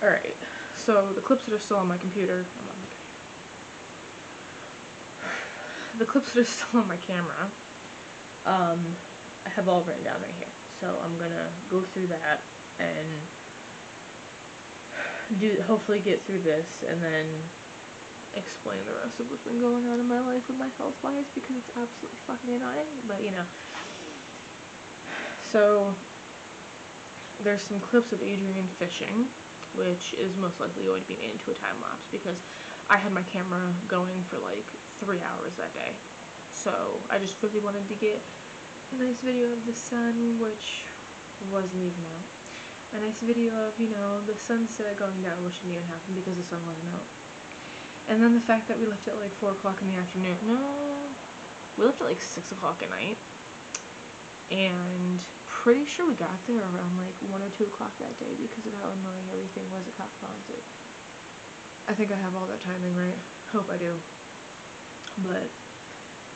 Alright, so the clips that are still on my computer, the clips that are still on my camera, um, I have all written down right here. So I'm gonna go through that and do hopefully get through this and then explain the rest of what's been going on in my life with my health wise because it's absolutely fucking annoying. But you know. So there's some clips of Adrian fishing which is most likely going to be made into a time lapse because I had my camera going for like three hours that day. So I just really wanted to get a nice video of the sun, which wasn't even out. A nice video of, you know, the sunset going down, which didn't even happen because the sun wasn't out. And then the fact that we left at like 4 o'clock in the afternoon. No, we left at like 6 o'clock at night. And pretty sure we got there around like 1 or 2 o'clock that day because of how annoying everything was at Cop Concert. I think I have all that timing right. Hope I do. But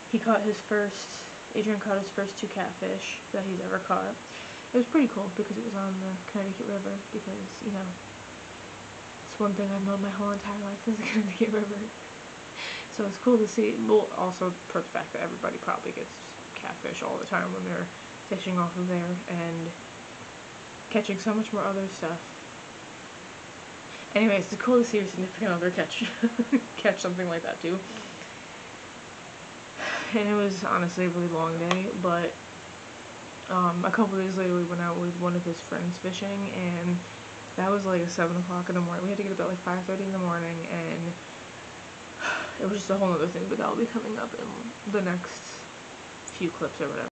he caught his first, Adrian caught his first two catfish that he's ever caught. It was pretty cool because it was on the Connecticut River because, you know, it's one thing I've known my whole entire life is the Connecticut River. So it's cool to see, well, also for the fact that everybody probably gets catfish all the time when they're fishing off of there and catching so much more other stuff. Anyways, it's cool to see your significant other catch catch something like that too. And it was honestly a really long day, but um, a couple days later we went out with one of his friends fishing and that was like 7 o'clock in the morning. We had to get up at like 5.30 in the morning and it was just a whole other thing, but that'll be coming up in the next few clips or whatever.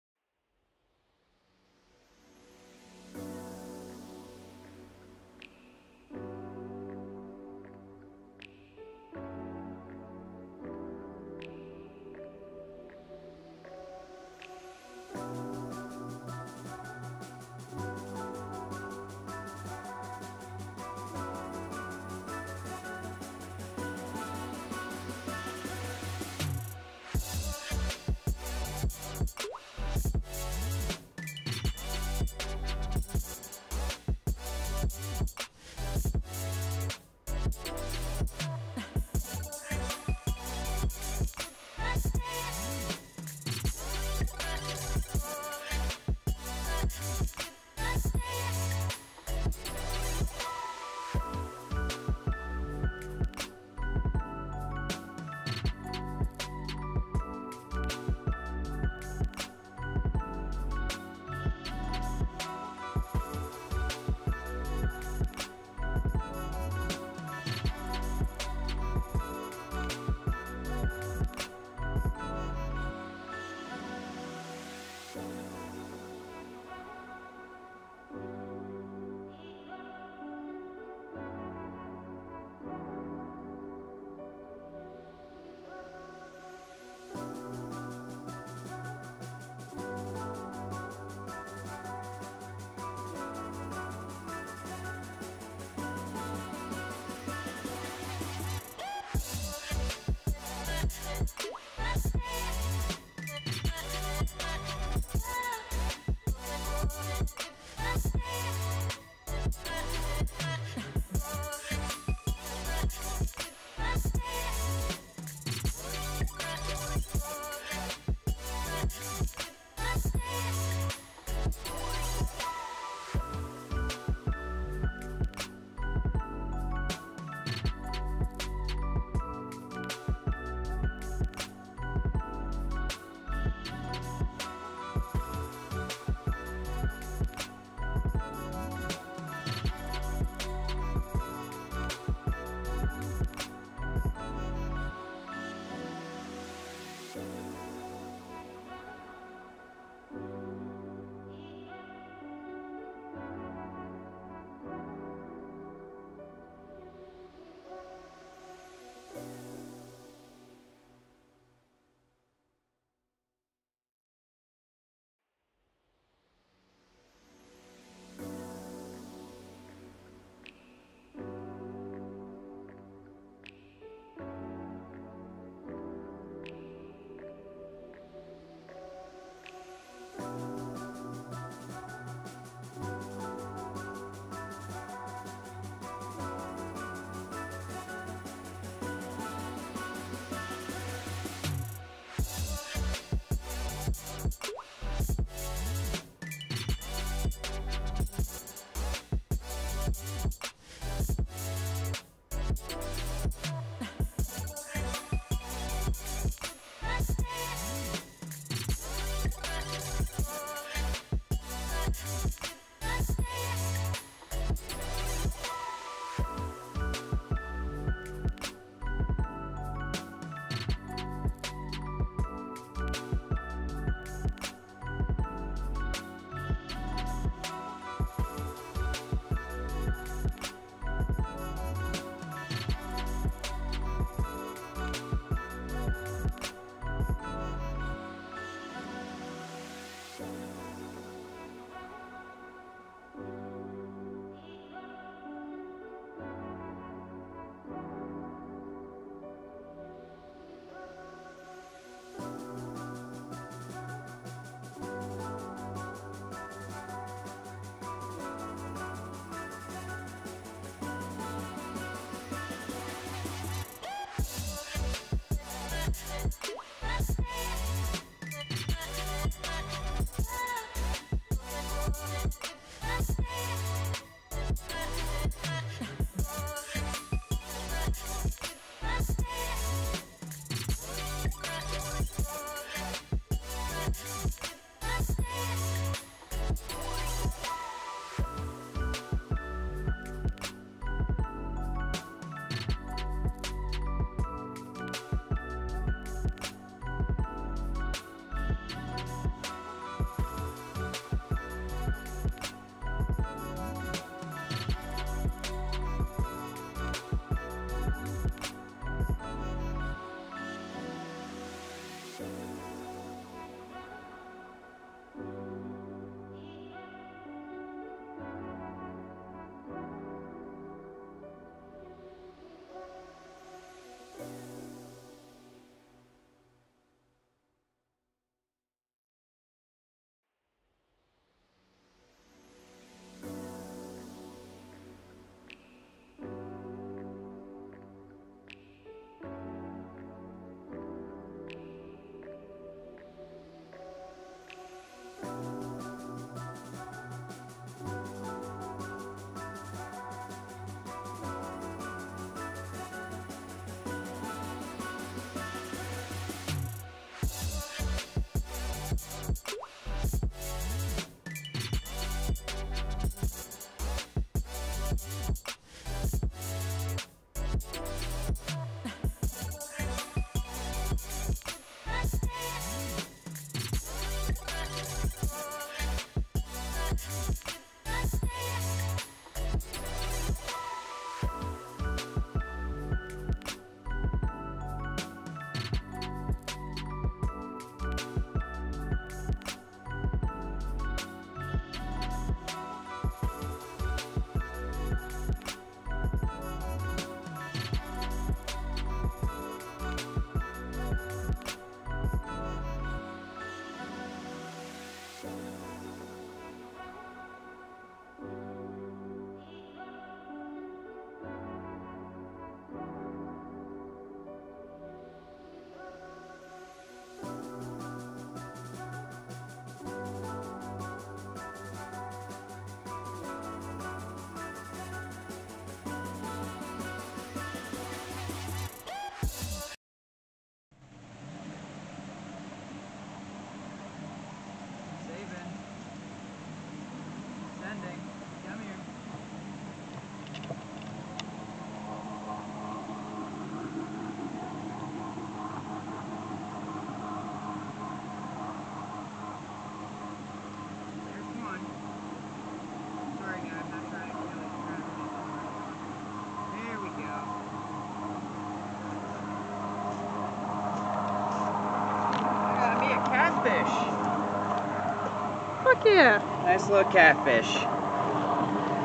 Yeah. Nice little catfish.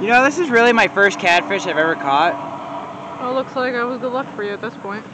You know, this is really my first catfish I've ever caught. Well, looks like I was good luck for you at this point.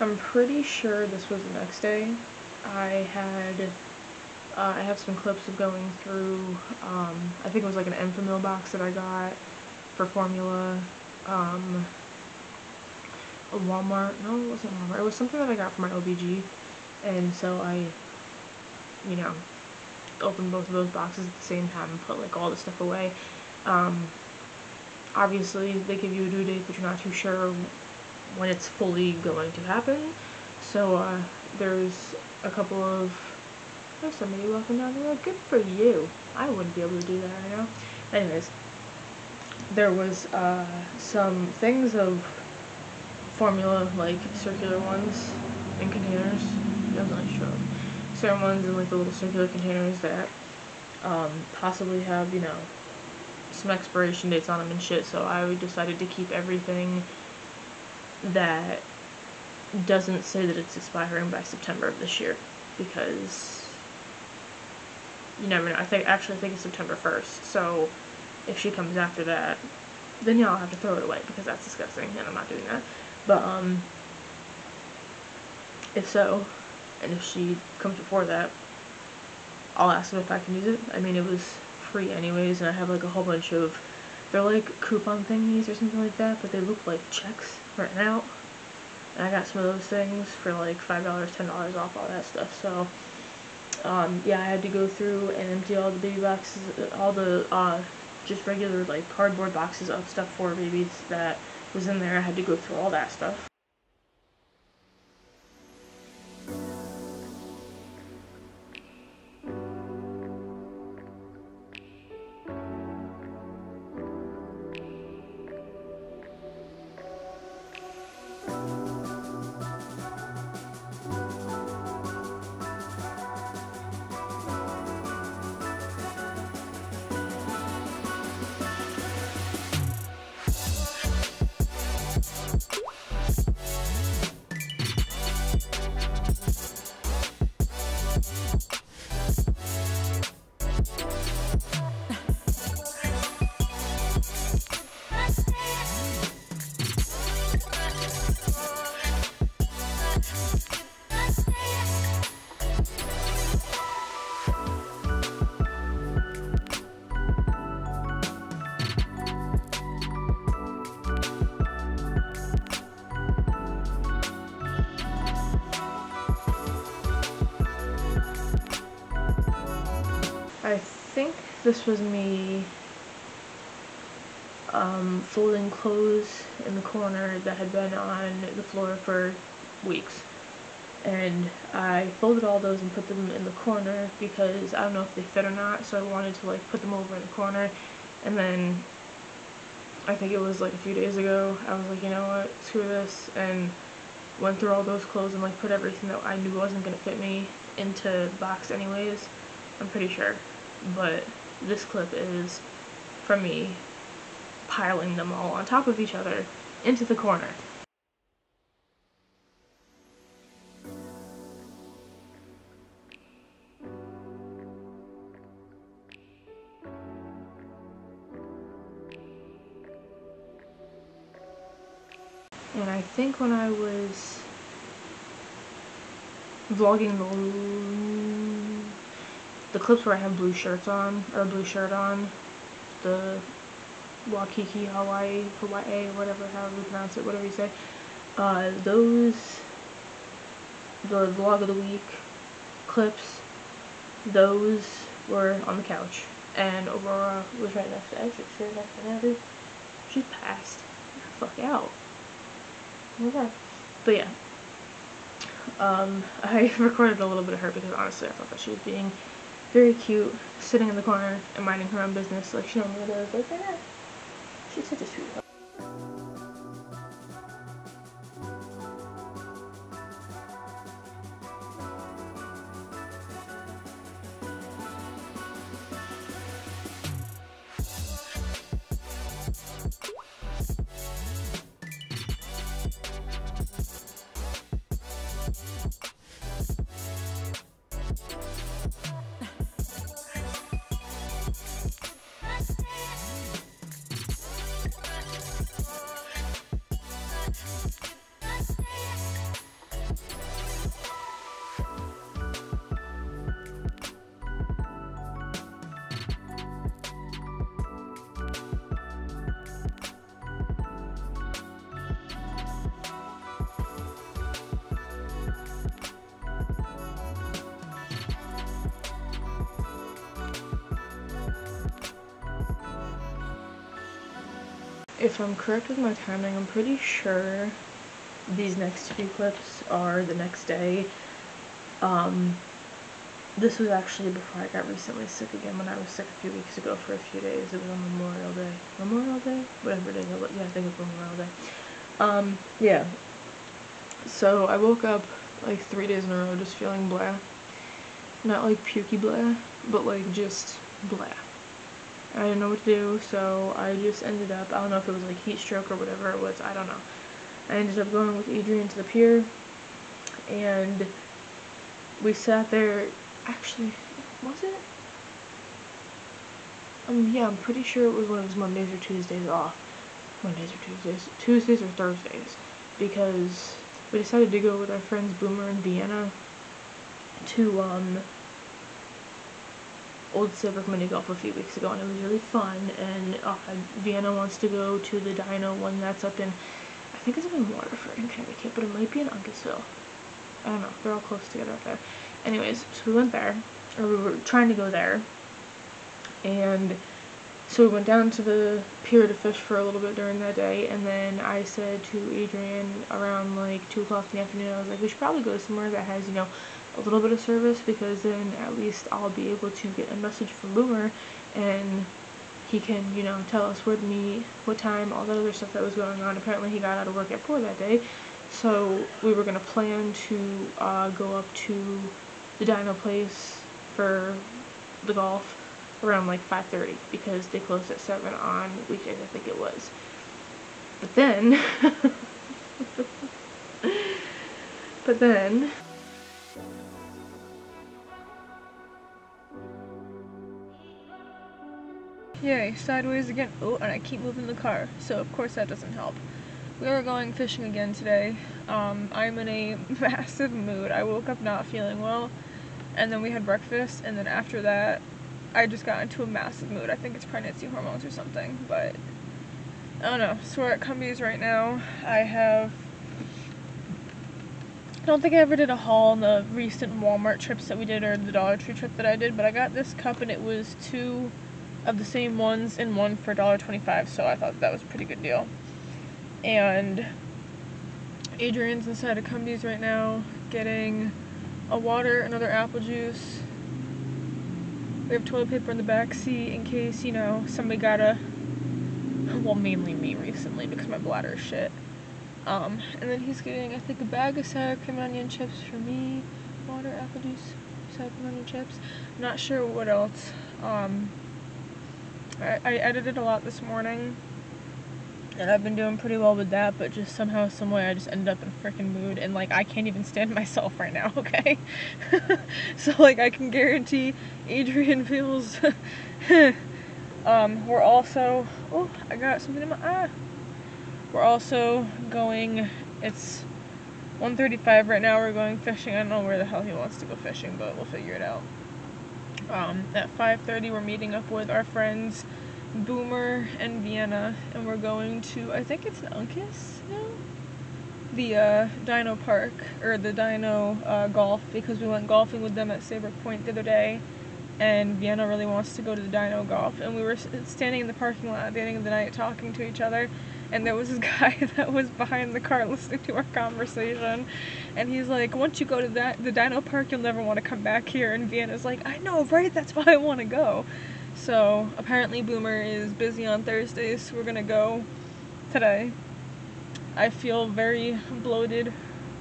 I'm pretty sure this was the next day. I had, uh, I have some clips of going through, um, I think it was like an Enfamil box that I got for formula, um, a Walmart, no it wasn't Walmart, it was something that I got for my OBG, and so I, you know, opened both of those boxes at the same time and put like all the stuff away. Um, obviously they give you a due date but you're not too sure when it's fully going to happen. So uh, there's a couple of there's somebody walking down the road. Good for you. I wouldn't be able to do that right now. Anyways, there was uh, some things of formula, like circular ones in containers. Was nice show. Certain ones in like the little circular containers that um, possibly have, you know, some expiration dates on them and shit. So I decided to keep everything that doesn't say that it's expiring by September of this year because you never know. I think actually I think it's September 1st. So if she comes after that, then y'all have to throw it away because that's disgusting and I'm not doing that. But um if so, and if she comes before that, I'll ask them if I can use it. I mean it was free anyways and I have like a whole bunch of they're like coupon thingies or something like that, but they look like checks written out. And I got some of those things for like $5, $10 off, all that stuff. So, um, yeah, I had to go through and empty all the baby boxes, all the, uh, just regular, like, cardboard boxes of stuff for babies that was in there. I had to go through all that stuff. This was me um, folding clothes in the corner that had been on the floor for weeks. And I folded all those and put them in the corner because I don't know if they fit or not, so I wanted to like put them over in the corner. And then I think it was like a few days ago, I was like, you know what, screw this, and went through all those clothes and like put everything that I knew wasn't gonna fit me into the box anyways. I'm pretty sure. But this clip is from me piling them all on top of each other into the corner. And I think when I was vlogging the the clips where I have blue shirts on or blue shirt on, the Waikiki Hawaii Hawaii whatever however you pronounce it, whatever you say. Uh, those the vlog of the week clips, those were on the couch, and Aurora was right next to. She was next to Natalie. She passed. Fuck out. Okay. But yeah. Um, I recorded a little bit of her because honestly I thought that she was being very cute, sitting in the corner and minding her own business like she normally does. Like, yeah, she's such a sweetheart. If I'm correct with my timing, I'm pretty sure these next few clips are the next day. Um, this was actually before I got recently sick again when I was sick a few weeks ago for a few days. It was on Memorial Day. Memorial Day? Whatever day. Yeah, I think it was Memorial Day. Um, yeah. So I woke up like three days in a row just feeling blah. Not like pukey blah, but like just blah. I didn't know what to do, so I just ended up, I don't know if it was like heat stroke or whatever it was, I don't know. I ended up going with Adrian to the pier, and we sat there, actually, was it? Um, yeah, I'm pretty sure it was one of those Mondays or Tuesdays off. Mondays or Tuesdays, Tuesdays or Thursdays, because we decided to go with our friends Boomer and Vienna to, um, Old Civic Mini Golf a few weeks ago, and it was really fun. And uh, Vienna wants to go to the Dino one that's up in, I think it's up in Waterford in Connecticut, but it might be in Uncasville. I don't know. They're all close together up there. Anyways, so we went there, or we were trying to go there, and so we went down to the pier to fish for a little bit during that day, and then I said to Adrian around like 2 o'clock in the afternoon, I was like, we should probably go somewhere that has, you know, a little bit of service because then at least I'll be able to get a message from Boomer and he can, you know, tell us where to meet, what time, all that other stuff that was going on. Apparently he got out of work at 4 that day, so we were going to plan to uh, go up to the Dino place for the golf around like 5.30 because they closed at 7 on weekdays, I think it was. But then, but then, Yay, sideways again. Oh, and I keep moving the car, so of course that doesn't help. We are going fishing again today. Um, I'm in a massive mood. I woke up not feeling well, and then we had breakfast, and then after that, I just got into a massive mood. I think it's pregnancy hormones or something, but I don't know. So we're at Cumbies right now. I have. I don't think I ever did a haul on the recent Walmart trips that we did or the Dollar Tree trip that I did, but I got this cup and it was two of the same ones in one for $1.25, so I thought that was a pretty good deal. And Adrian's inside of Cumbies right now getting a water, another apple juice. We have toilet paper in the back seat in case, you know, somebody got a, well, mainly me recently because my bladder is shit. Um, and then he's getting, I think, a bag of sour cream and onion chips for me, water, apple juice, sour cream and onion chips. Not sure what else. Um, I, I edited a lot this morning, and I've been doing pretty well with that, but just somehow, someway, I just ended up in a freaking mood, and like, I can't even stand myself right now, okay? so, like, I can guarantee Adrian feels. um, we're also. Oh, I got something in my eye. We're also going. It's 1:35 right now. We're going fishing. I don't know where the hell he wants to go fishing, but we'll figure it out. Um, at 5.30 we're meeting up with our friends Boomer and Vienna and we're going to, I think it's Uncas now? The uh, Dino Park, or the Dino uh, Golf, because we went golfing with them at Sabre Point the other day and Vienna really wants to go to the Dino Golf and we were standing in the parking lot at the end of the night talking to each other and there was this guy that was behind the car listening to our conversation and he's like once you go to that the dino park you'll never want to come back here. And vienna's like i know right? That's why i want to go. So apparently boomer is busy on thursdays so we're gonna go today. I feel very bloated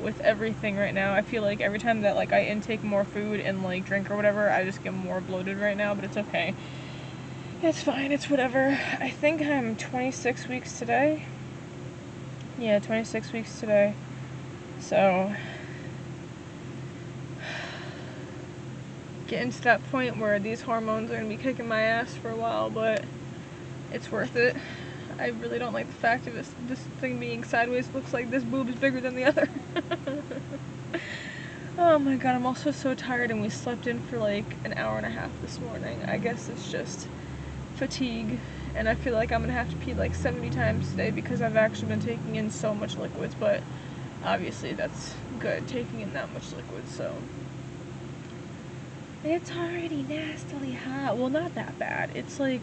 with everything right now. I feel like every time that like i intake more food and like drink or whatever i just get more bloated right now but it's okay it's fine, it's whatever. I think I'm 26 weeks today. Yeah, 26 weeks today. So, getting to that point where these hormones are going to be kicking my ass for a while, but it's worth it. I really don't like the fact of this, this thing being sideways. It looks like this boob is bigger than the other. oh my god, I'm also so tired and we slept in for like an hour and a half this morning. I guess it's just fatigue and I feel like I'm gonna have to pee like 70 times today because I've actually been taking in so much liquids, but obviously that's good, taking in that much liquid so. It's already nastily hot. Well, not that bad. It's like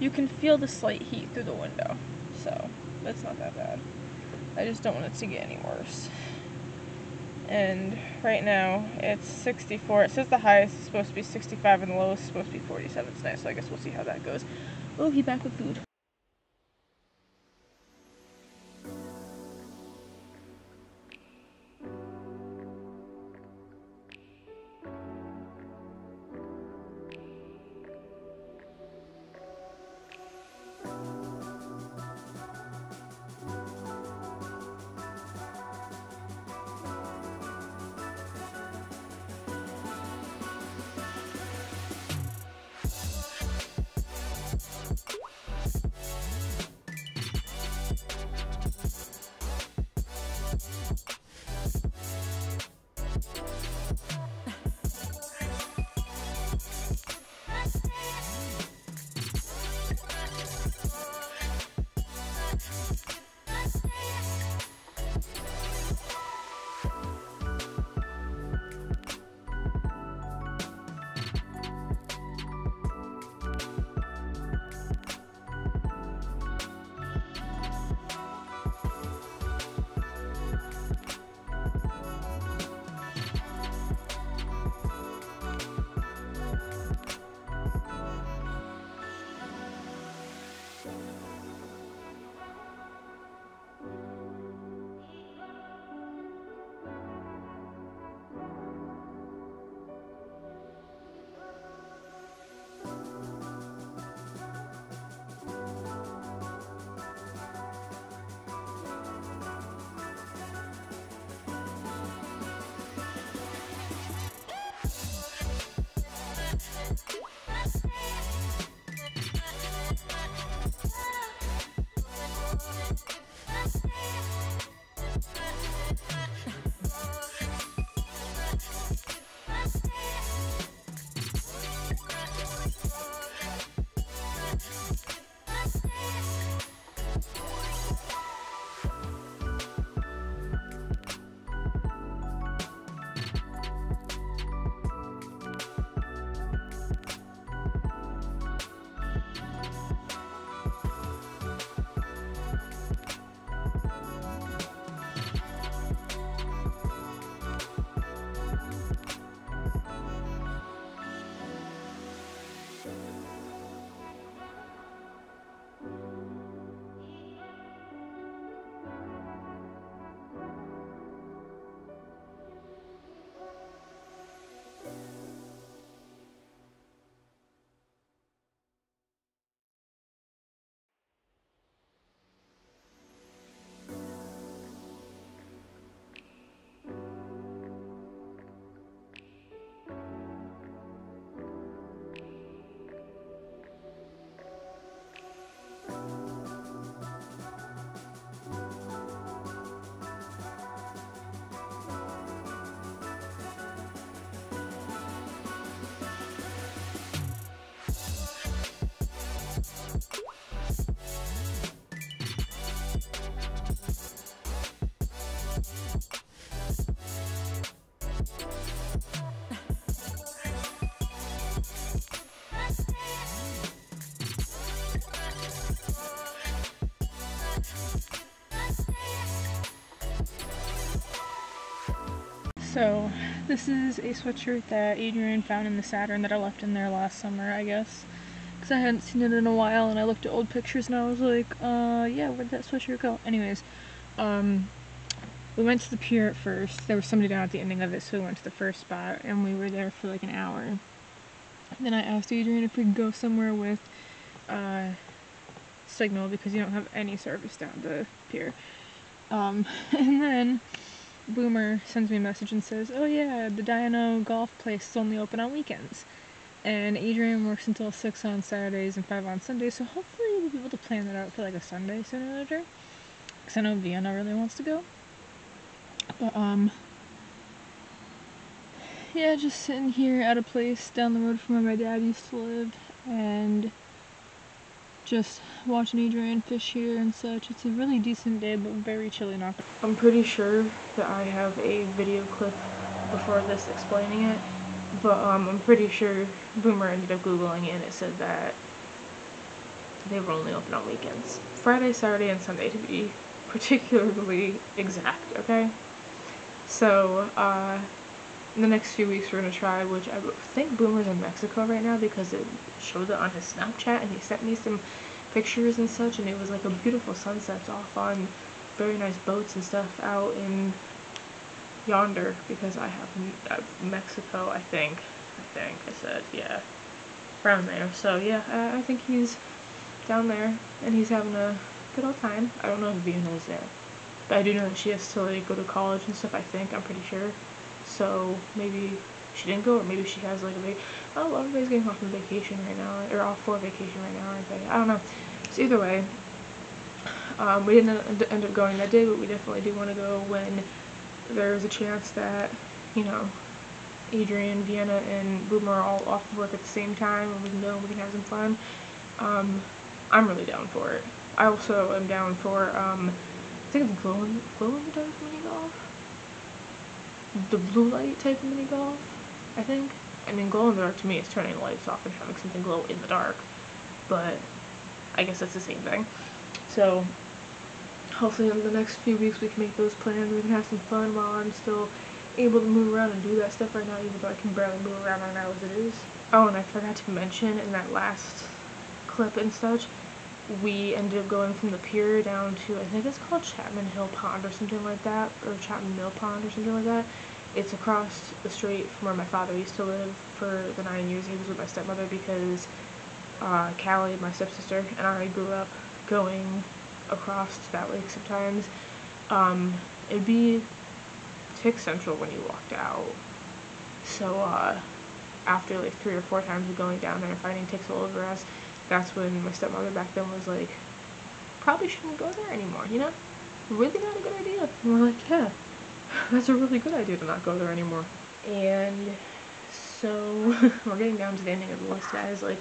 you can feel the slight heat through the window. so it's not that bad. I just don't want it to get any worse. And right now it's 64. It says the highest is supposed to be 65 and the lowest is supposed to be 47 tonight, so I guess we'll see how that goes. We'll be back with food. So, this is a sweatshirt that Adrian found in the Saturn that I left in there last summer, I guess. Because I hadn't seen it in a while and I looked at old pictures and I was like, uh, yeah, where'd that sweatshirt go? Anyways, um, we went to the pier at first. There was somebody down at the ending of it, so we went to the first spot and we were there for like an hour. Then I asked Adrian if we could go somewhere with uh, signal because you don't have any service down the pier. Um, and then Boomer sends me a message and says, "Oh yeah, the Dino golf place is only open on weekends." And Adrian works until six on Saturdays and five on Sundays, so hopefully we'll be able to plan that out for like a Sunday sooner or later. Cause I know Vienna really wants to go. But um, yeah, just sitting here at a place down the road from where my dad used to live, and just watching Adrian fish here and such. It's a really decent day, but very chilly not. I'm pretty sure that I have a video clip before this explaining it, but um, I'm pretty sure Boomer ended up googling it and it said that they were only open on weekends. Friday, Saturday, and Sunday to be particularly exact, okay? So, uh, in the next few weeks we're gonna try, which I think Boomer's in Mexico right now because it showed it on his Snapchat and he sent me some pictures and such and it was like a beautiful sunset off on very nice boats and stuff out in yonder because I have uh, Mexico, I think. I think I said, yeah, around there. So yeah, I, I think he's down there and he's having a good old time. I don't know if Vienna is there, but I do know that she has to like go to college and stuff. I think I'm pretty sure. So maybe she didn't go, or maybe she has like a big. Oh, everybody's getting off on vacation right now, or off for vacation right now, aren't? I don't know. So either way, um, we didn't end up going that day, but we definitely do want to go when there's a chance that you know Adrian, Vienna, and Boomer are all off work at the same time, and we can go and we can have some fun. Um, I'm really down for it. I also am down for um, I think it's glow in, glow in the dark mini golf the blue light type mini golf, I think. I mean, glow in the dark to me is turning the lights off and having something glow in the dark, but I guess that's the same thing. So, hopefully in the next few weeks we can make those plans, we can have some fun while I'm still able to move around and do that stuff right now, even though I can barely move around right now as it is. Oh, and I forgot to mention in that last clip and such, we ended up going from the pier down to I think it's called Chapman Hill Pond or something like that, or Chapman Mill Pond or something like that. It's across the street from where my father used to live for the nine years he was with my stepmother because uh, Callie, my stepsister, and I grew up going across to that lake sometimes. Um, it'd be Tick Central when you walked out. So uh, after like three or four times of going down there and finding ticks all over us, that's when my stepmother back then was like, probably shouldn't go there anymore, you know? Really not a good idea. And we're like, yeah, that's a really good idea to not go there anymore. And so we're getting down to the ending of the list, guys. Like,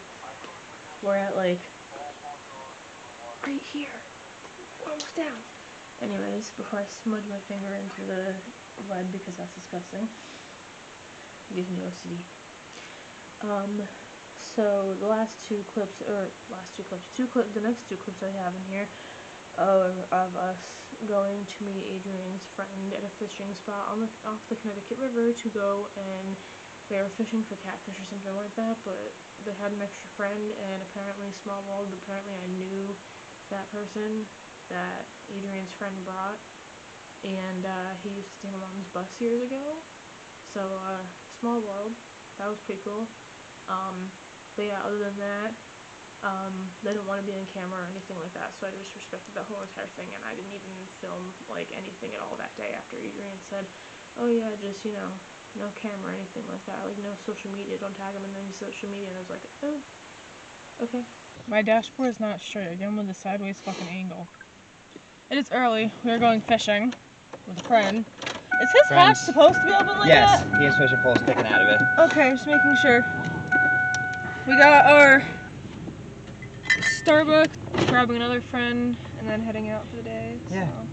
we're at like right here. We're almost down. Anyways, before I smudge my finger into the lead because that's disgusting. It Gives me OCD. Um, so the last two clips, or last two clips, two clip, the next two clips I have in here of, of us going to meet Adrian's friend at a fishing spot on the off the Connecticut River to go and they were fishing for catfish or something like that, but they had an extra friend and apparently small world, apparently I knew that person that Adrian's friend brought and uh, he used to my mom's bus years ago. So uh, small world, that was pretty cool. Um, but yeah, other than that, um, they didn't want to be in camera or anything like that, so I just respected the whole entire thing, and I didn't even film, like, anything at all that day after Adrian said, oh yeah, just, you know, no camera or anything like that, like, no social media, don't tag them in any social media, and I was like, oh, okay. My dashboard is not straight, again with the sideways fucking angle. It is early, we are going fishing with a friend. Is his hatch supposed to be open like yes, that? Yes, he has fishing poles sticking out of it. Okay, just making sure. We got our Starbucks, grabbing another friend, and then heading out for the day. Yeah.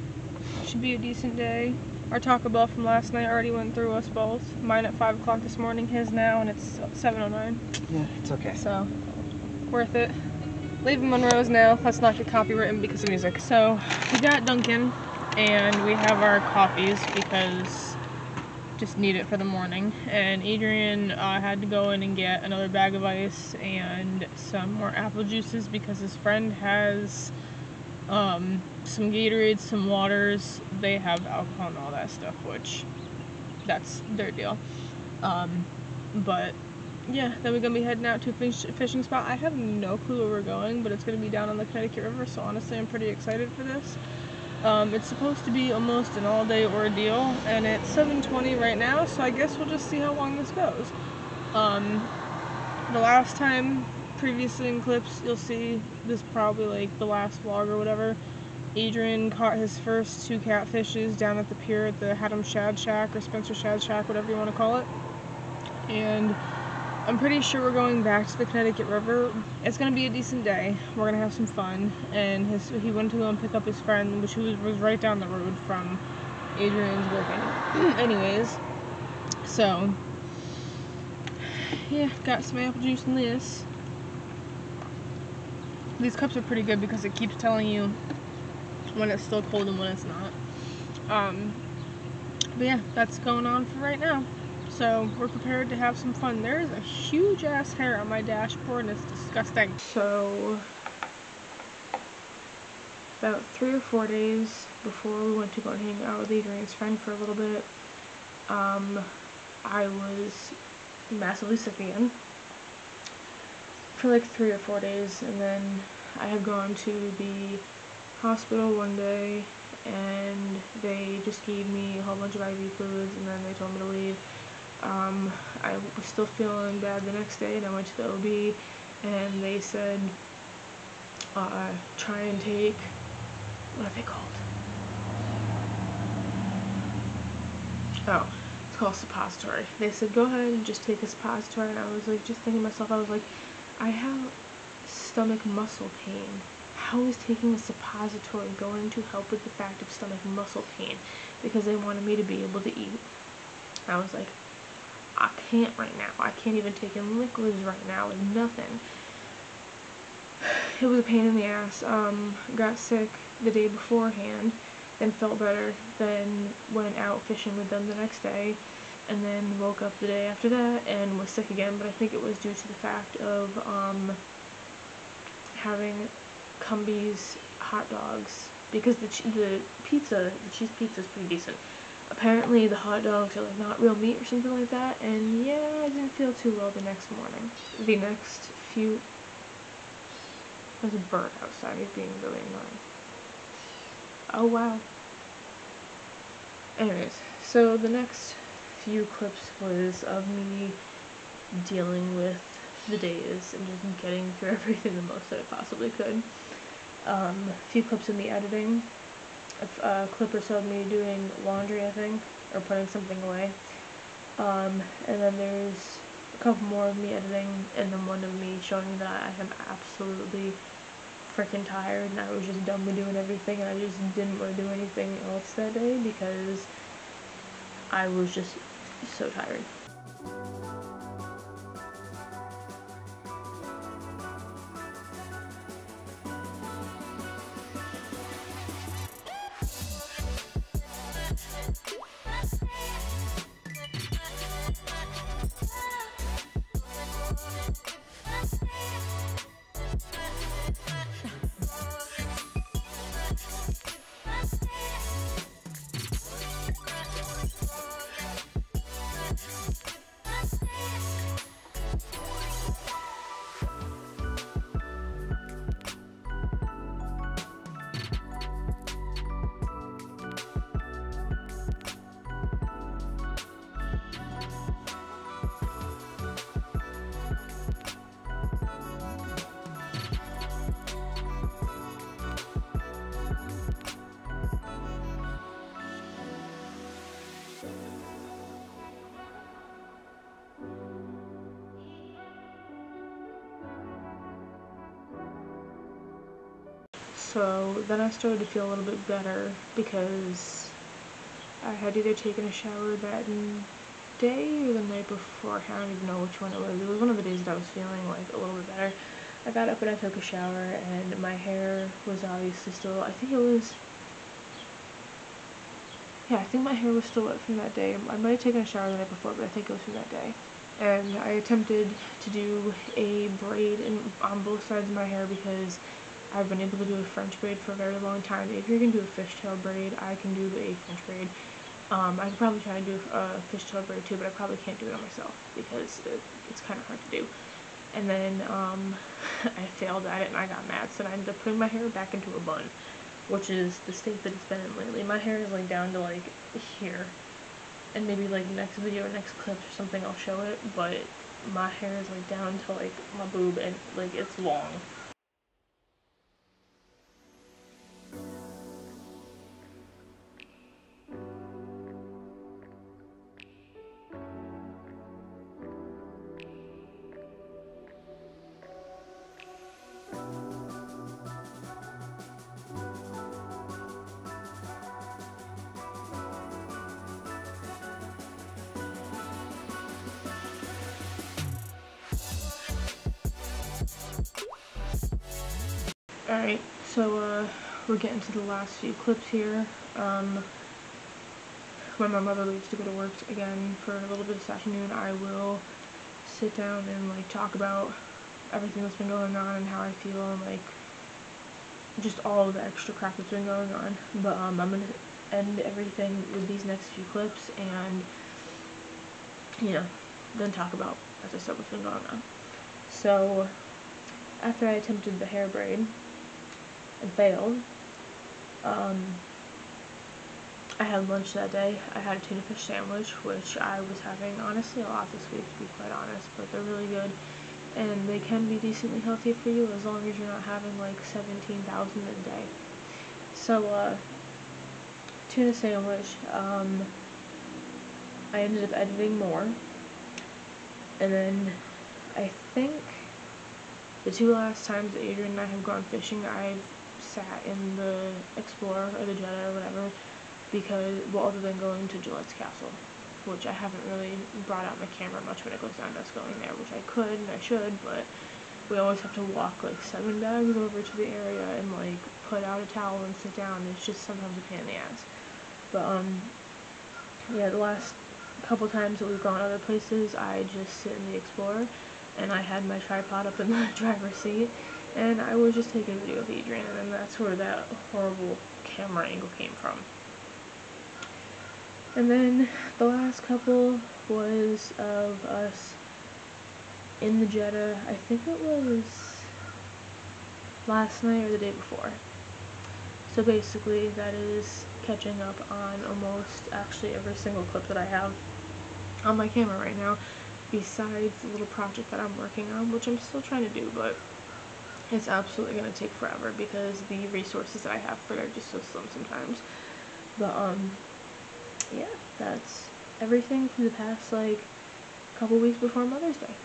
So, should be a decent day. Our Taco Bell from last night already went through us both. Mine at 5 o'clock this morning, his now, and it's 7.09. Yeah, it's okay. So, worth it. Leaving Monroe's now. Let's not get copywritten because of music. So, we got Dunkin', and we have our coffees because just need it for the morning. And Adrian uh, had to go in and get another bag of ice and some more apple juices because his friend has um, some Gatorades, some waters. They have alcohol and all that stuff, which that's their deal. Um, but yeah, then we're gonna be heading out to a fish, fishing spot. I have no clue where we're going, but it's gonna be down on the Connecticut River, so honestly, I'm pretty excited for this. Um, it's supposed to be almost an all-day ordeal, and it's 7:20 right now, so I guess we'll just see how long this goes. Um, the last time, previously in clips, you'll see this probably like the last vlog or whatever. Adrian caught his first two catfishes down at the pier at the Haddam Shad Shack or Spencer Shad Shack, whatever you want to call it, and I'm pretty sure we're going back to the Connecticut River. It's gonna be a decent day. We're gonna have some fun. And his he went to go and pick up his friend, which was, was right down the road from Adrian's work. Anyways, so yeah, got some apple juice in this. These cups are pretty good because it keeps telling you when it's still cold and when it's not. Um, but yeah, that's going on for right now. So we're prepared to have some fun. There's a huge ass hair on my dashboard and it's disgusting. So about three or four days before we went to go and hang out with Adrian's friend for a little bit, um, I was massively sick again for like three or four days and then I had gone to the hospital one day and they just gave me a whole bunch of IV fluids and then they told me to leave. Um, I was still feeling bad the next day and I went to the OB and they said uh, try and take, what are they called? Oh, it's called suppository. They said go ahead and just take a suppository and I was like just thinking to myself, I was like, I have stomach muscle pain. How is taking a suppository going to help with the fact of stomach muscle pain? Because they wanted me to be able to eat. I was like, I can't right now. I can't even take in liquids right now with nothing. It was a pain in the ass. Um, got sick the day beforehand, then felt better, then went out fishing with them the next day and then woke up the day after that and was sick again, but I think it was due to the fact of um, having Cumbies hot dogs because the the pizza, the cheese pizza is pretty decent. Apparently the hot dogs are like not real meat or something like that, and yeah, I didn't feel too well the next morning. The next few, there's a bird outside, he's being really annoying. Oh wow. Anyways, so the next few clips was of me dealing with the days and just getting through everything the most that I possibly could. Um, a few clips in the editing, a, a clip or so of me doing laundry, I think, or putting something away. Um, and then there's a couple more of me editing, and then one of me showing that I am absolutely freaking tired and I was just done with doing everything and I just didn't want to do anything else that day because I was just so tired. So then I started to feel a little bit better because I had either taken a shower that day or the night before. I don't even know which one it was. It was one of the days that I was feeling like a little bit better. I got up and I took a shower and my hair was obviously still, I think it was, yeah, I think my hair was still wet from that day. I might have taken a shower the night before, but I think it was from that day. And I attempted to do a braid in, on both sides of my hair because I've been able to do a French braid for a very long time. If going to do a fishtail braid, I can do a French braid. Um, I could probably try to do a fishtail braid too, but I probably can't do it on myself because it, it's kind of hard to do. And then um, I failed at it and I got mad, so I ended up putting my hair back into a bun, which is the state that it's been in lately. My hair is like down to like here, and maybe like next video or next clip or something I'll show it, but my hair is like down to like my boob and like it's long. Alright, so uh, we're getting to the last few clips here. Um, when my mother leaves to go to work again for a little bit this afternoon, I will sit down and like talk about everything that's been going on and how I feel and like just all the extra crap that's been going on. But um, I'm gonna end everything with these next few clips and you know then talk about as I said what's been going on. So after I attempted the hair braid and failed, um, I had lunch that day. I had a tuna fish sandwich, which I was having honestly a lot this week to be quite honest, but they're really good and they can be decently healthy for you as long as you're not having like 17,000 a day. So, uh, tuna sandwich, um, I ended up editing more, and then I think the two last times that Adrian and I have gone fishing, I've sat in the Explorer or the Jetta or whatever, because, well, other than going to Gillette's Castle which I haven't really brought out my camera much when it goes down to us going there, which I could and I should, but we always have to walk like seven bags over to the area and like put out a towel and sit down. It's just sometimes a pain in the ass. But um, yeah, the last couple times that we've gone other places, I just sit in the Explorer and I had my tripod up in the driver's seat and I was just taking a video of Adrian and that's where that horrible camera angle came from. And then the last couple was of us in the Jetta. I think it was last night or the day before. So basically that is catching up on almost actually every single clip that I have on my camera right now besides the little project that I'm working on which I'm still trying to do but it's absolutely going to take forever because the resources that I have for it are just so slim sometimes. But um yeah, that's everything for the past like couple weeks before Mother's Day.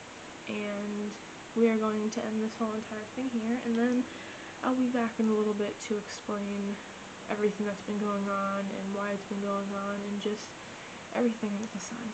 And we are going to end this whole entire thing here and then I'll be back in a little bit to explain everything that's been going on and why it's been going on and just everything with the sun.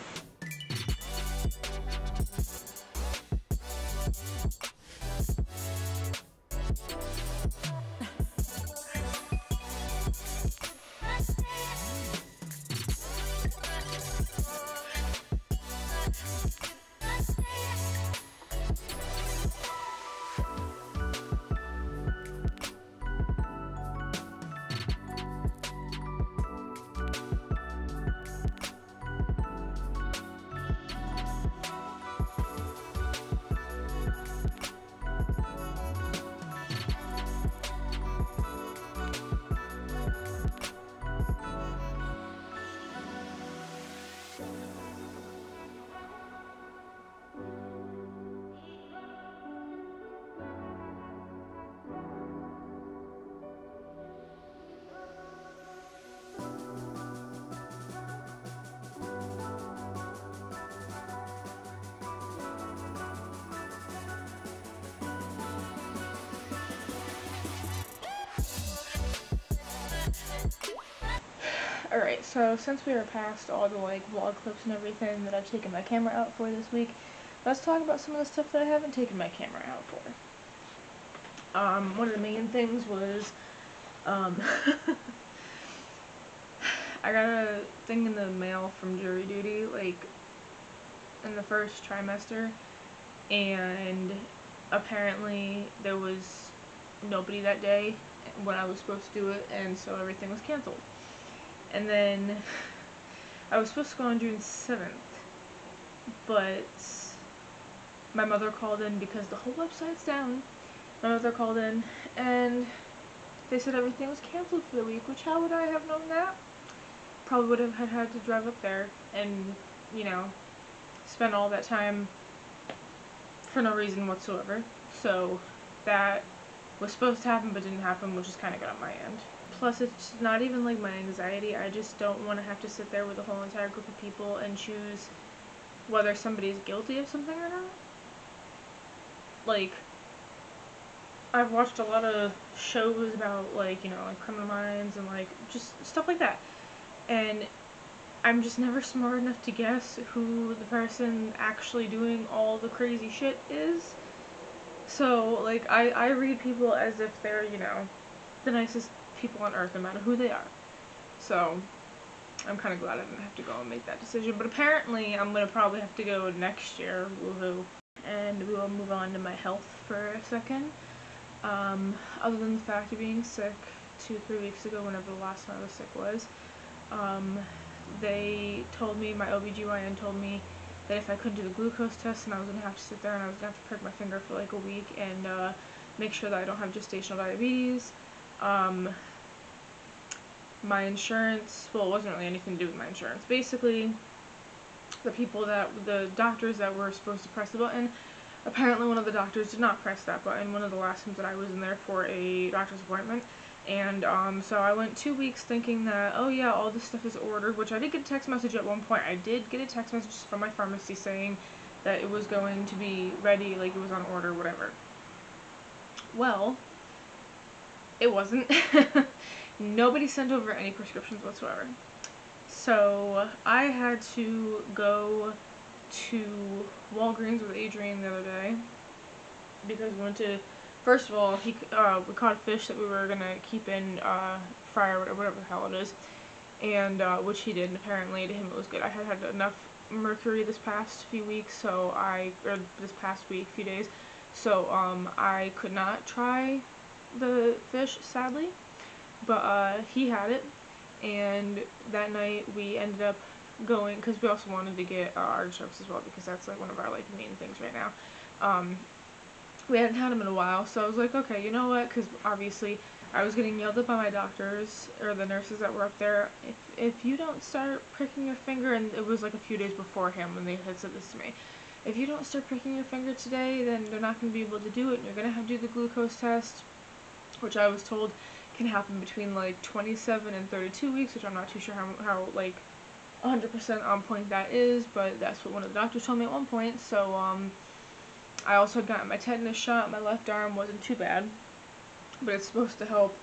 Alright, so since we are past all the like vlog clips and everything that I've taken my camera out for this week, let's talk about some of the stuff that I haven't taken my camera out for. Um, one of the main things was, um, I got a thing in the mail from jury duty, like, in the first trimester, and apparently there was nobody that day when I was supposed to do it, and so everything was canceled. And then I was supposed to go on June 7th, but my mother called in because the whole website's down. My mother called in and they said everything was canceled for the week, which how would I have known that? Probably would have had to drive up there and, you know, spend all that time for no reason whatsoever. So that was supposed to happen but didn't happen, which is kind of good on my end. Plus, it's not even like my anxiety. I just don't want to have to sit there with a whole entire group of people and choose whether somebody's guilty of something or not. Like, I've watched a lot of shows about, like, you know, like criminal minds and, like, just stuff like that. And I'm just never smart enough to guess who the person actually doing all the crazy shit is. So, like, I, I read people as if they're, you know, the nicest people on earth, no matter who they are. So, I'm kind of glad I didn't have to go and make that decision. But apparently, I'm going to probably have to go next year, woohoo. And we will move on to my health for a second. Um, other than the fact of being sick two, three weeks ago, whenever the last time I was sick was, um, they told me, my OBGYN told me that if I couldn't do the glucose test, and I was going to have to sit there and I was going to have to prick my finger for like a week and uh, make sure that I don't have gestational diabetes. Um, my insurance, well, it wasn't really anything to do with my insurance. Basically, the people that, the doctors that were supposed to press the button, apparently one of the doctors did not press that button one of the last times that I was in there for a doctor's appointment. And um, so I went two weeks thinking that, oh yeah, all this stuff is ordered, which I did get a text message at one point. I did get a text message from my pharmacy saying that it was going to be ready, like it was on order, whatever. Well, it wasn't. Nobody sent over any prescriptions whatsoever. So I had to go to Walgreens with Adrian the other day because we went to First of all, he uh, we caught a fish that we were gonna keep in uh, fry or whatever the hell it is, and uh, which he did. And apparently, to him it was good. I had had enough mercury this past few weeks, so I or this past week, few days, so um, I could not try the fish sadly, but uh, he had it, and that night we ended up going because we also wanted to get uh, artichokes as well because that's like one of our like main things right now. Um, we hadn't had them in a while, so I was like, okay, you know what, because obviously I was getting yelled at by my doctors, or the nurses that were up there, if, if you don't start pricking your finger, and it was like a few days beforehand when they had said this to me, if you don't start pricking your finger today, then they're not going to be able to do it, and you're going to have to do the glucose test, which I was told can happen between like 27 and 32 weeks, which I'm not too sure how, how like 100% on point that is, but that's what one of the doctors told me at one point, so, um, I also got my tetanus shot. My left arm wasn't too bad, but it's supposed to help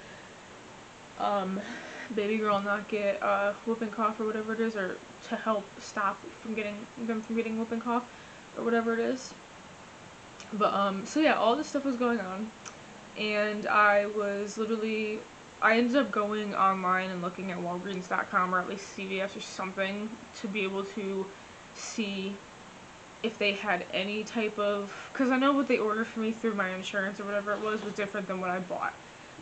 um, baby girl not get uh, whooping cough or whatever it is, or to help stop from getting them from getting whooping cough or whatever it is. But um, so yeah, all this stuff was going on, and I was literally I ended up going online and looking at Walgreens.com or at least CVS or something to be able to see if they had any type of because I know what they ordered for me through my insurance or whatever it was was different than what I bought.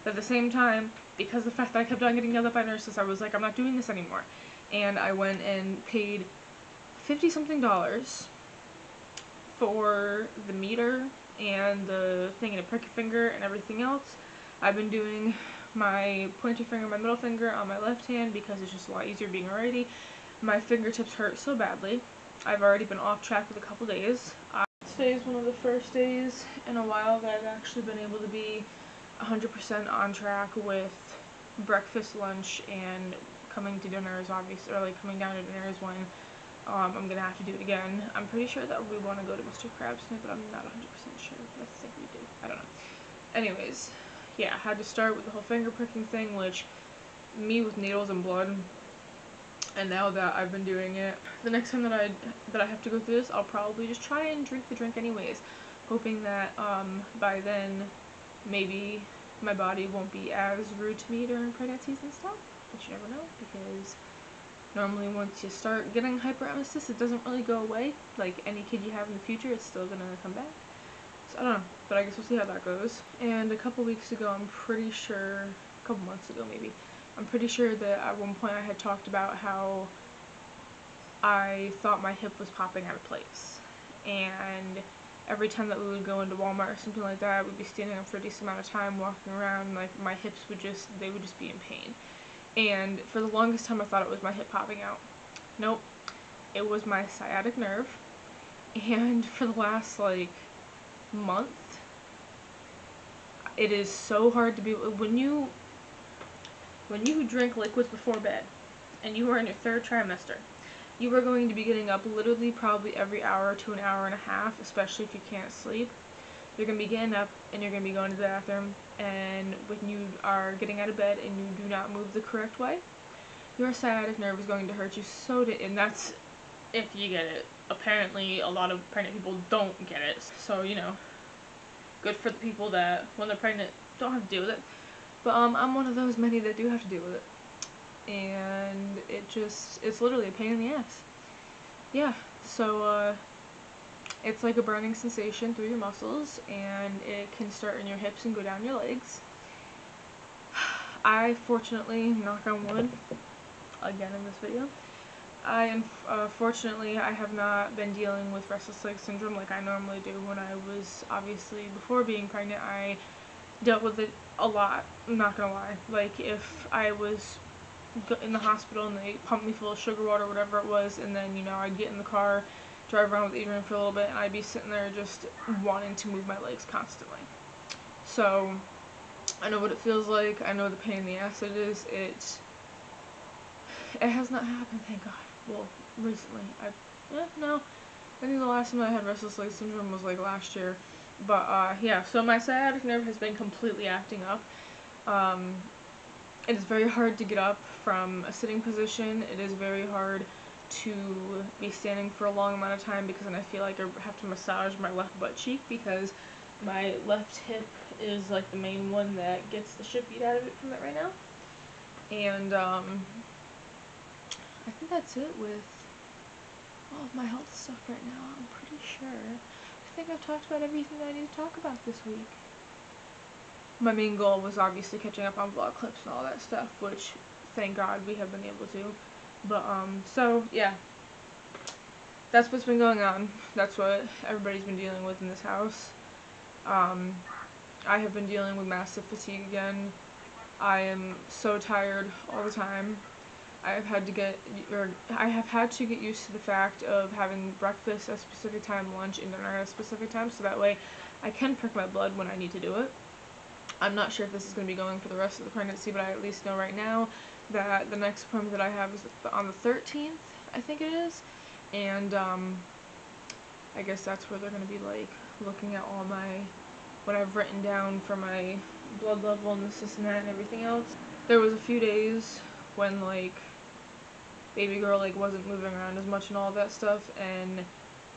But at the same time, because the fact that I kept on getting yelled at by nurses, I was like, I'm not doing this anymore. And I went and paid fifty something dollars for the meter and the thing in a prick finger and everything else. I've been doing my pointer finger, my middle finger on my left hand because it's just a lot easier being righty. My fingertips hurt so badly I've already been off track with a couple days. Uh, today is one of the first days in a while that I've actually been able to be 100% on track with breakfast, lunch, and coming to dinner is obviously, or like coming down to dinner is when um, I'm gonna have to do it again. I'm pretty sure that we want to go to Mr. Krabs tonight, but I'm not 100% sure. I think we do. I don't know. Anyways, yeah, I had to start with the whole finger pricking thing, which me with needles and blood and now that I've been doing it, the next time that I that I have to go through this, I'll probably just try and drink the drink anyways, hoping that um, by then maybe my body won't be as rude to me during pregnancies and stuff, but you never know because normally once you start getting hyperemesis, it doesn't really go away. Like any kid you have in the future, it's still gonna come back. So I don't know, but I guess we'll see how that goes. And a couple weeks ago, I'm pretty sure, a couple months ago maybe, I'm pretty sure that at one point I had talked about how I thought my hip was popping out of place. And every time that we would go into Walmart or something like that, we'd be standing up for a decent amount of time, walking around, like my hips would just, they would just be in pain. And for the longest time I thought it was my hip popping out. Nope. It was my sciatic nerve. And for the last like month, it is so hard to be, when you when you drink liquids before bed, and you are in your third trimester, you are going to be getting up literally probably every hour to an hour and a half, especially if you can't sleep. You're going to be getting up and you're going to be going to the bathroom, and when you are getting out of bed and you do not move the correct way, your sciatic nerve is going to hurt you so to, and that's if you get it. Apparently, a lot of pregnant people don't get it, so, you know, good for the people that when they're pregnant don't have to deal with it. But um, I'm one of those many that do have to deal with it, and it just it's literally a pain in the ass. Yeah, so uh, it's like a burning sensation through your muscles, and it can start in your hips and go down your legs. I fortunately, knock on wood, again in this video, I uh, fortunately I have not been dealing with restless leg syndrome like I normally do when I was obviously before being pregnant I dealt with it a lot I'm not gonna lie like if I was in the hospital and they pumped me full of sugar water whatever it was and then you know I'd get in the car drive around with Adrian for a little bit and I'd be sitting there just wanting to move my legs constantly so I know what it feels like I know the pain in the ass it is it it has not happened thank god well, recently. I, eh, no, I think the last time I had restless leg syndrome was like last year. But uh, yeah, so my sciatic nerve has been completely acting up. Um, it is very hard to get up from a sitting position. It is very hard to be standing for a long amount of time because then I feel like I have to massage my left butt cheek because my left hip is like the main one that gets the shit beat out of it from it right now. And um, I think that's it with all of my health stuff right now. I'm pretty sure. I think I've talked about everything that I need to talk about this week. My main goal was obviously catching up on vlog clips and all that stuff, which thank God we have been able to. But, um, so, yeah. That's what's been going on. That's what everybody's been dealing with in this house. Um, I have been dealing with massive fatigue again. I am so tired all the time. I have had to get, or I have had to get used to the fact of having breakfast at a specific time, lunch, and dinner at a specific time, so that way I can prick my blood when I need to do it. I'm not sure if this is going to be going for the rest of the pregnancy, but I at least know right now that the next appointment that I have is on the 13th, I think it is, and um, I guess that's where they're going to be like looking at all my, what I've written down for my blood level and this, and that, and everything else. There was a few days when like baby girl like wasn't moving around as much and all that stuff and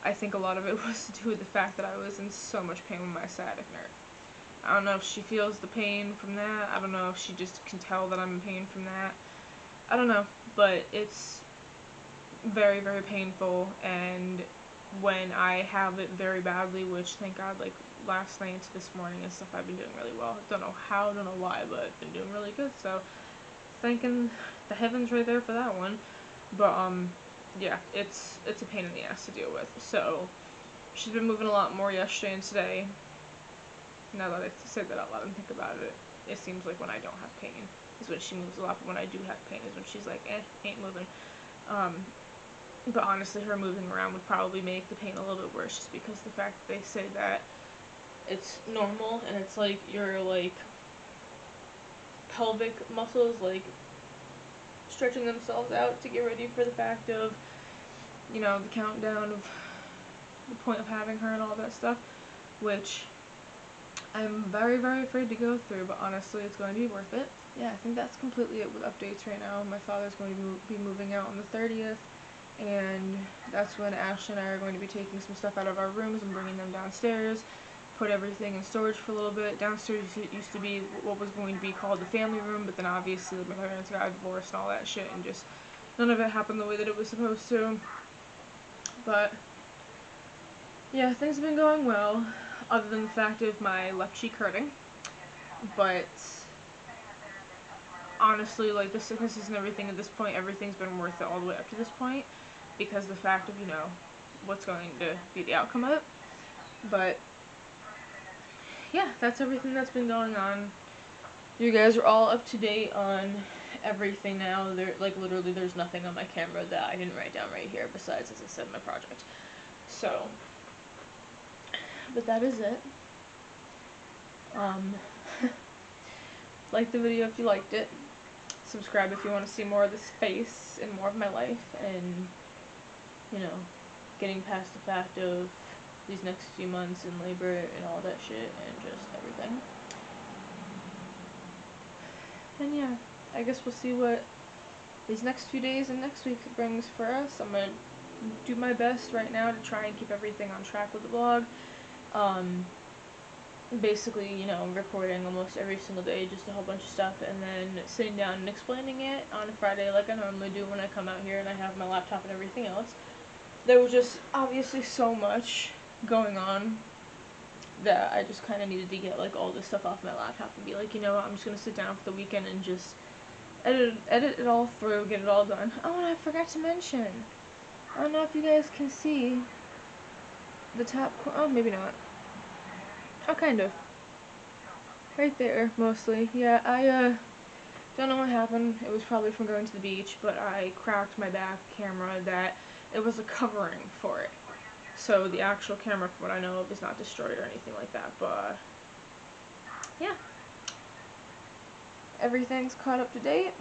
I think a lot of it was to do with the fact that I was in so much pain with my sciatic nerve. I don't know if she feels the pain from that. I don't know if she just can tell that I'm in pain from that. I don't know, but it's very, very painful and when I have it very badly, which thank God, like last night into this morning and stuff, I've been doing really well. Don't know how, don't know why, but I've been doing really good. So, thanking the heavens right there for that one. But, um, yeah, it's, it's a pain in the ass to deal with. So, she's been moving a lot more yesterday and today. Now that I said that out loud and think about it, it seems like when I don't have pain is when she moves a lot, but when I do have pain is when she's like, eh, ain't moving. Um, but honestly, her moving around would probably make the pain a little bit worse just because the fact that they say that it's normal and it's like your like pelvic muscles like stretching themselves out to get ready for the fact of, you know, the countdown of the point of having her and all that stuff, which I'm very, very afraid to go through, but honestly, it's going to be worth it. Yeah, I think that's completely it with updates right now. My father's going to be moving out on the 30th, and that's when Ashley and I are going to be taking some stuff out of our rooms and bringing them downstairs put everything in storage for a little bit. Downstairs used to be what was going to be called the family room, but then obviously my parents got divorced and all that shit, and just none of it happened the way that it was supposed to. But yeah, things have been going well, other than the fact of my left cheek hurting. But honestly, like the sicknesses and everything at this point, everything's been worth it all the way up to this point, because the fact of you know what's going to be the outcome of it. But yeah, that's everything that's been going on. You guys are all up to date on everything now. There, like literally, there's nothing on my camera that I didn't write down right here. Besides, as I said, my project. So, but that is it. Um, like the video if you liked it. Subscribe if you want to see more of this face and more of my life, and you know, getting past the fact of these next few months in labor and all that shit and just everything. And yeah, I guess we'll see what these next few days and next week brings for us. I'm gonna do my best right now to try and keep everything on track with the vlog. Um, basically, you know, recording almost every single day, just a whole bunch of stuff, and then sitting down and explaining it on a Friday like I normally do when I come out here and I have my laptop and everything else. There was just obviously so much going on that I just kind of needed to get like all this stuff off my laptop and be like, you know what, I'm just gonna sit down for the weekend and just edit edit it all through, get it all done. Oh, and I forgot to mention. I don't know if you guys can see the top. Oh, maybe not. Oh, kind of. Right there, mostly. Yeah, I uh don't know what happened. It was probably from going to the beach, but I cracked my back camera that it was a covering for it. So the actual camera, from what I know of, is not destroyed or anything like that, but yeah. Everything's caught up to date.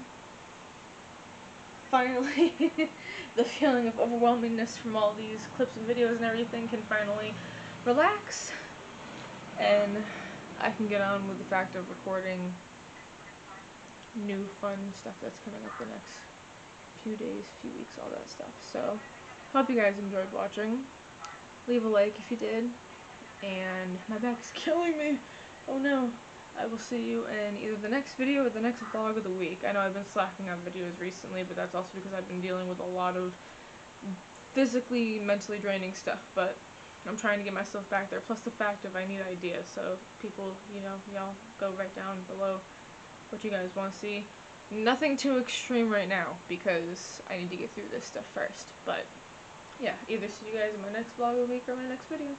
Finally, the feeling of overwhelmingness from all these clips and videos and everything can finally relax, and I can get on with the fact of recording new fun stuff that's coming up the next few days, few weeks, all that stuff. So, hope you guys enjoyed watching leave a like if you did. And my back is killing me. Oh no. I will see you in either the next video or the next vlog of the week. I know I've been slacking on videos recently, but that's also because I've been dealing with a lot of physically, mentally draining stuff, but I'm trying to get myself back there. Plus the fact of I need ideas, so people, you know, y'all go right down below what you guys want to see. Nothing too extreme right now, because I need to get through this stuff first, but yeah, either see you guys in my next vlog of the week or my next video.